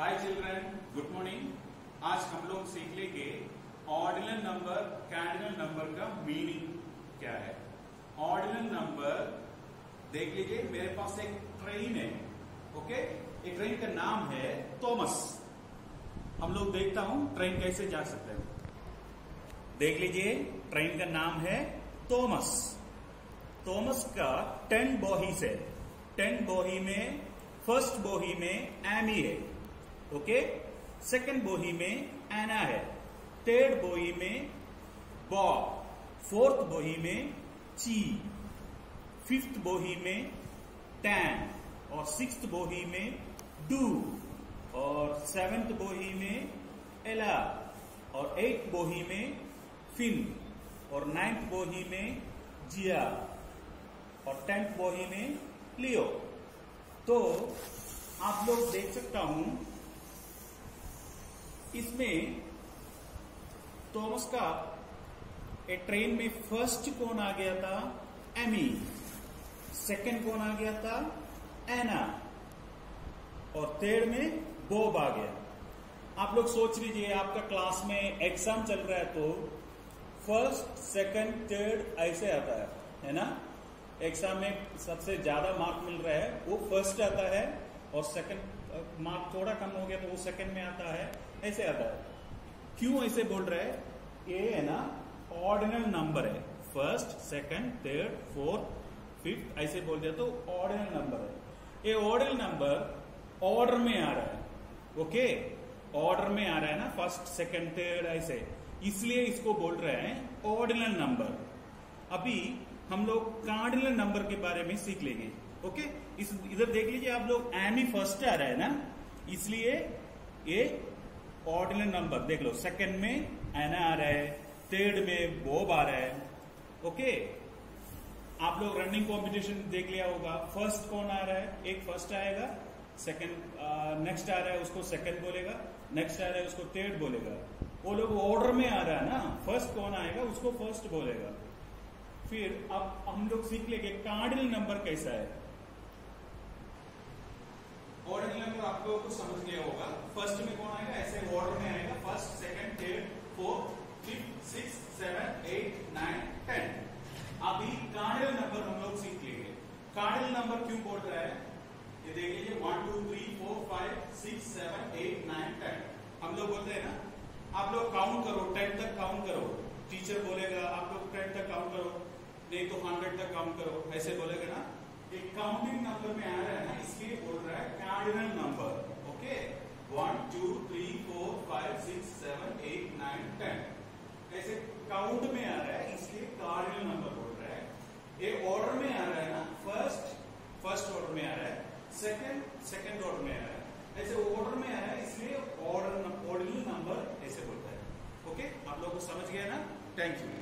हाय children good morning आज हम लोग सीख लेंगे ऑर्डिनल नंबर कैर्डिनल नंबर का मीनिंग क्या है? ऑर्डिनल नंबर देख लीजिए, मेरे पास एक ट्रेन है ओके एक ट्रेन का नाम है थॉमस हम लोग देखता हूँ ट्रेन कैसे जा सकते हैं। देख लीजिए ट्रेन का नाम है थॉमस थॉमस का टेन बॉहीज है। टेन बॉही में फ़र्स्ट बोही में एमी है। ओके? सेकंड बोही में एना है. थर्ड बोही में बॉब फोर्थ बोही में ची फिफ्थ बोही में टैन और सिक्स बोही में डू और सेवेंथ बोही में एला और एट बोही में फिन और नाइन्थ बोही में जिया और टेंथ बोही में लियो तो आप लोग देख सकता हूँ इसमें थॉमस का एक ट्रेन में फ़र्स्ट कौन आ गया था? एमी सेकंड कौन आ गया था? एना और थर्ड में बॉब आ गया। आप लोग सोच लीजिए, आपका क्लास में एग्ज़ाम चल रहा है तो फ़र्स्ट सेकंड थर्ड ऐसे आता है है ना? एग्ज़ाम में सबसे ज़्यादा मार्क मिल रहा है, वो फ़र्स्ट आता है और सेकंड मार्क थोड़ा कम हो गया तो वो सेकंड में आता है, ऐसे आता है। क्यों ऐसे बोल रहा है? ए है ना ऑर्डिनल नंबर है। First second third fourth fifth ऐसे बोल दिया तो ऑर्डिनल नंबर है। ये ऑर्डिनल नंबर ऑर्डर में आ रहा है ओके ऑर्डर में आ रहा है ना फ़र्स्ट सेकंड थर्ड ऐसे। इसलिए इसको बोल रहे हैं ऑर्डिनल नंबर अभी हम लोग कार्डिनल नंबर के बारे में सीख लेंगे। ओके? इस इधर देख लीजिए, आप लोग एम ही फ़र्स्ट आ रहा है ना? इसलिए ये ऑर्डिनल नंबर देख लो सेकंड में एना आ रहा है थर्ड में बोब आ रहा है, ओके? आप लोग रनिंग कंपटीशन देख लिया होगा। फ़र्स्ट कौन आ रहा है? एक फ़र्स्ट आएगा सेकंड नेक्स्ट आ रहा है, उसको सेकंड बोलेगा नेक्स्ट आ रहा है, उसको थर्ड बोलेगा। वो लोग ऑर्डर में आ रहा है ना? फ़र्स्ट कौन आएगा? उसको फ़र्स्ट बोलेगा। फिर अब हम लोग सीख लेंगे कार्डिनल नंबर कैसा है। ऑर्डर नंबर आप लोगों को समझ गया होगा। फ़र्स्ट में कौन आएगा? ऐसे ऑर्डर में आएगा। First second third fourth fifth six seven eight nine ten अभी कार्डिनल नंबर हम लोग सीख लेंगे। कार्डिनल नंबर क्यों बोल रहा है? ये देख लीजिए। One two three four five six seven eight nine ten हम लोग बोलते हैं ना, आप लोग काउंट करो। टेन तक काउंट करो। टीचर बोलेगा, आप लोग टेन तक काउंट करो। नहीं तो हंड्रेड तक काउंट करो। ऐसे बोलेगा ना एक काउंटिंग नंबर में आ रहा है ना इसलिए बोल रहा है cardinal number okay one two three four five six seven eight ऐसे काउंट में आ रहा है, इसलिए कार्डिनल नंबर बोल रहा है। ये ऑर्डर में आ रहा है ना फ़र्स्ट फ़र्स्ट ऑर्डर में आ रहा है। सेकंड सेकंड ऑर्डर में आ रहा है। ऐसे ऑर्डर में आ रहा है, इसलिए ऑर्डर ऑर्डिनल नंबर ऐसे बोलता है। ओके आप लोग को समझ गया ना? Thank you